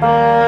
拜。